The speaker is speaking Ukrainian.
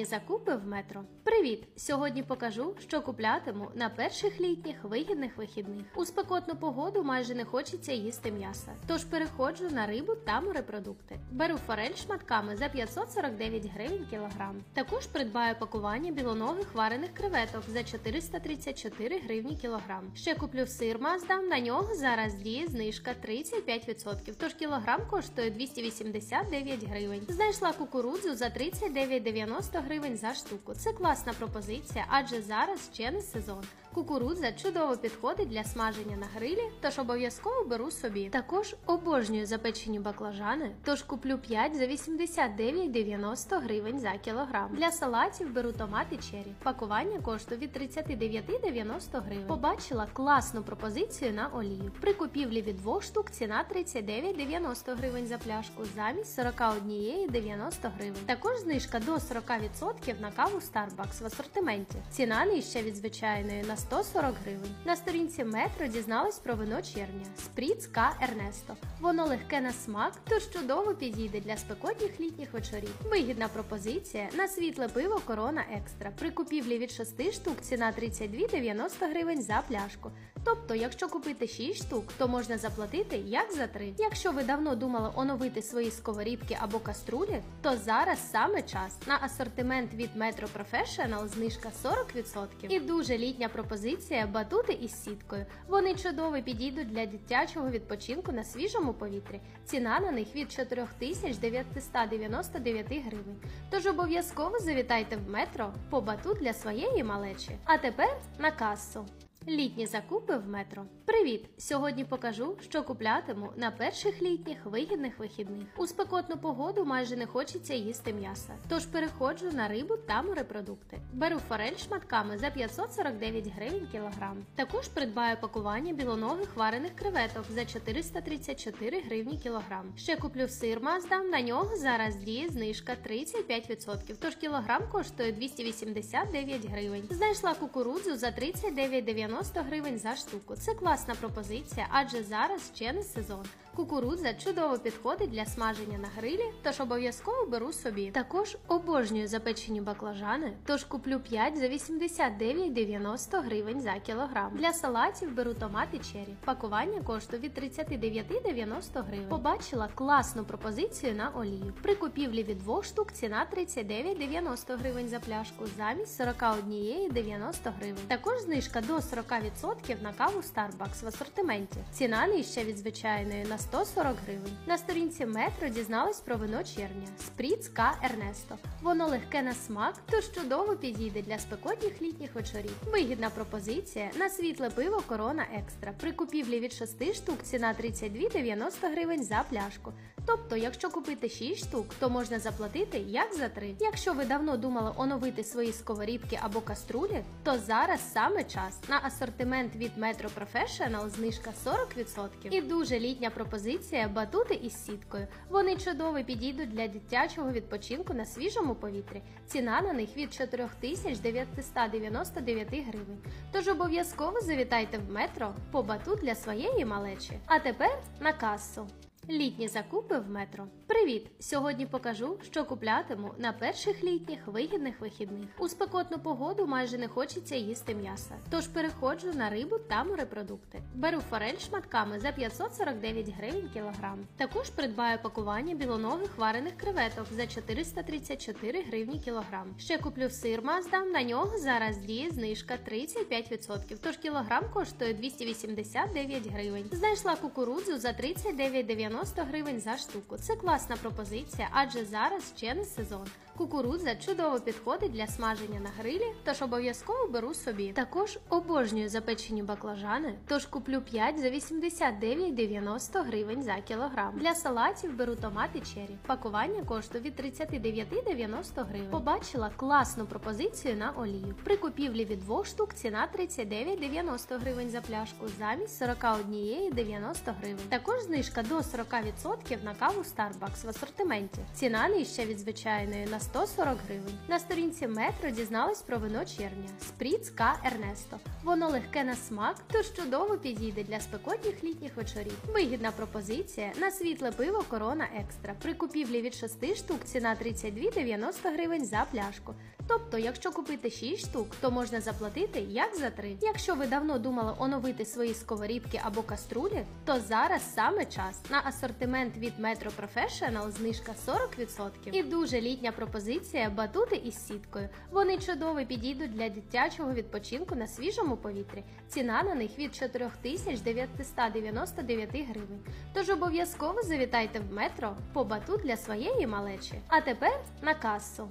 Літні закупи в метро. Привіт! Сьогодні покажу, що куплятиму на перших літніх вигідних вихідних. У спекотну погоду майже не хочеться їсти м'яса. Тож переходжу на рибу та морепродукти. Беру форель шматками за 549 гривень кілограм. Також придбаю пакування білоногих варених креветок за 434 гривні кілограм. Ще куплю сир Маздам. На нього зараз діє знижка 35%. Тож кілограм коштує 289 гривень. Знайшла кукурудзу за 39,90 гривень за штуку. Це класна пропозиція, адже зараз ще не сезон. Кукурудза чудово підходить для смаження на грилі, тож обов'язково беру собі. Також обожнюю запечені баклажани, тож куплю 5 за 89,90 гривень за кілограм. Для салатів беру томати чері. Пакування коштує від 39,90 гривень. Побачила класну пропозицію на олію. При купівлі від двох штук ціна 39,90 гривень за пляшку замість 41,90 гривень. Також знижка до 40% на каву Starbucks в асортименті. Ціна нижча від звичайної на 140 гривень. На сторінці метро дізналась про вино червня Спріц К Ернесто. Воно легке на смак, тож чудово підійде для спекотніх літніх вечорів. Вигідна пропозиція на світле пиво Корона Екстра. При купівлі від 6 штук ціна 32,90 гривень за пляшку. Тобто, якщо купити 6 штук, то можна заплатити як за 3. Якщо ви давно думали оновити свої сковорідки або каструлі, то зараз саме час. На асортимент від Metro Professional знижка 40%. І дуже літня пропозиція батути із сіткою. Вони чудово підійдуть для дитячого відпочинку на свіжому повітрі. Ціна на них від 4999 гривень. Тож обов'язково завітайте в метро по батут для своєї малечі. А тепер на касу. Літні закупи в метро. Привіт! Сьогодні покажу, що куплятиму на перших літніх вигідних вихідних. У спекотну погоду майже не хочеться їсти м'яса. Тож переходжу на рибу та морепродукти. Беру форель шматками за 549 гривень кілограм. Також придбаю пакування білоногих варених креветок за 434 гривні кілограм. Ще куплю сир Маздам. На нього зараз діє знижка 35%. Тож кілограм коштує 289 гривень. Знайшла кукурудзу за 39,90 90 гривень за штуку. Це класна пропозиція, адже зараз ще не сезон. Кукурудза чудово підходить для смаження на грилі, тож обов'язково беру собі. Також обожнюю запечені баклажани, тож куплю 5 за 89,90 гривень за кілограм. Для салатів беру томати чері. Пакування коштує від 39,90 гривень. Побачила класну пропозицію на олію. При купівлі від двох штук ціна 39,90 гривень за пляшку замість 41,90 гривень. Також знижка до 40% на каву Starbucks в асортименті. Ціна нижча від звичайної на 140 гривень. На сторінці метро дізналась про вино червня Спріц К Ернесто. Воно легке на смак, тож чудово підійде для спекотніх літніх вечорів. Вигідна пропозиція на світле пиво Корона Екстра. При купівлі від 6 штук ціна 32,90 гривень за пляшку. Тобто, якщо купити 6 штук, то можна заплатити як за 3. Якщо ви давно думали оновити свої сковорідки або каструлі, то зараз саме час. На асортимент від Metro Professional знижка 40% і дуже літня пропозиція батути із сіткою. Вони чудово підійдуть для дитячого відпочинку на свіжому повітрі. Ціна на них від 4999 гривень. Тож обов'язково завітайте в метро по батут для своєї малечі. А тепер на касу. Літні закупи в метро. Привіт! Сьогодні покажу, що куплятиму на перших літніх вигідних вихідних. У спекотну погоду майже не хочеться їсти м'яса. Тож переходжу на рибу та морепродукти. Беру форель шматками за 549 гривень кілограм. Також придбаю пакування білоногих варених креветок за 434 гривні кілограм. Ще куплю сир Маздам. На нього зараз діє знижка 35%. Тож кілограм коштує 289 гривень. Знайшла кукурудзу за 39,90 90 гривень за штуку. Це класна пропозиція, адже зараз ще не сезон. Кукурудза чудово підходить для смаження на грилі, тож обов'язково беру собі. Також обожнюю запечені баклажани, тож куплю 5 за 89,90 гривень за кілограм. Для салатів беру томати чері. Пакування коштує від 39,90 гривень. Побачила класну пропозицію на олію. При купівлі від двох штук ціна 39,90 гривень за пляшку замість 41,90 гривень. Також знижка до 40% на каву Starbucks в асортименті. Ціна нижча від звичайної на 140 гривень. На сторінці метро дізналась про вино червня Спріц К Ернесто. Воно легке на смак, тож чудово підійде для спекотніх літніх вечорів. Вигідна пропозиція на світле пиво Корона Екстра. При купівлі від 6 штук ціна 32,90 гривень за пляшку. Тобто, якщо купити 6 штук, то можна заплатити як за 3. Якщо ви давно думали оновити свої сковорідки або каструлі, то зараз саме час. На асортимент від Metro Professional знижка 40%. І дуже літня пропозиція батути із сіткою. Вони чудово підійдуть для дитячого відпочинку на свіжому повітрі. Ціна на них від 4999 гривень. Тож обов'язково завітайте в метро по батут для своєї малечі. А тепер на касу.